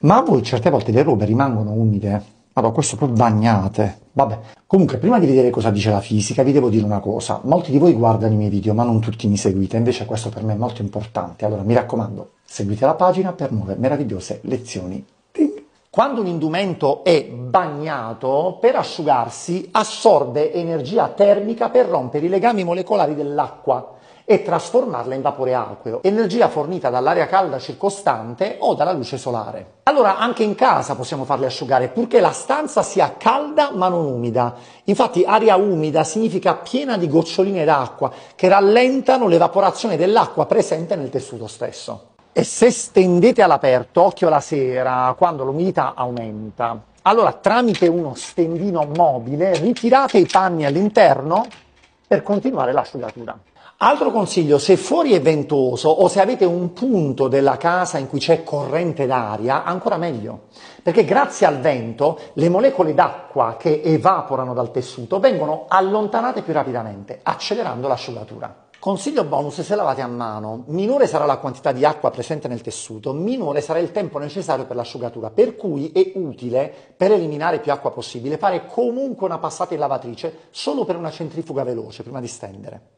Ma a voi certe volte le robe rimangono umide? Allora, questo proprio bagnate. Vabbè. Comunque, prima di vedere cosa dice la fisica, vi devo dire una cosa. Molti di voi guardano i miei video, ma non tutti mi seguite. Invece questo per me è molto importante. Allora, mi raccomando, seguite la pagina per nuove meravigliose lezioni. Quando un indumento è bagnato, per asciugarsi assorbe energia termica per rompere i legami molecolari dell'acqua e trasformarla in vapore acqueo, energia fornita dall'aria calda circostante o dalla luce solare. Allora anche in casa possiamo farle asciugare purché la stanza sia calda ma non umida. Infatti aria umida significa piena di goccioline d'acqua che rallentano l'evaporazione dell'acqua presente nel tessuto stesso. E se stendete all'aperto, occhio la sera, quando l'umidità aumenta, allora tramite uno stendino mobile ritirate i panni all'interno per continuare l'asciugatura. Altro consiglio, se fuori è ventoso o se avete un punto della casa in cui c'è corrente d'aria, ancora meglio, perché grazie al vento le molecole d'acqua che evaporano dal tessuto vengono allontanate più rapidamente, accelerando l'asciugatura. Consiglio bonus se lavate a mano, minore sarà la quantità di acqua presente nel tessuto, minore sarà il tempo necessario per l'asciugatura, per cui è utile, per eliminare più acqua possibile, fare comunque una passata in lavatrice solo per una centrifuga veloce prima di stendere.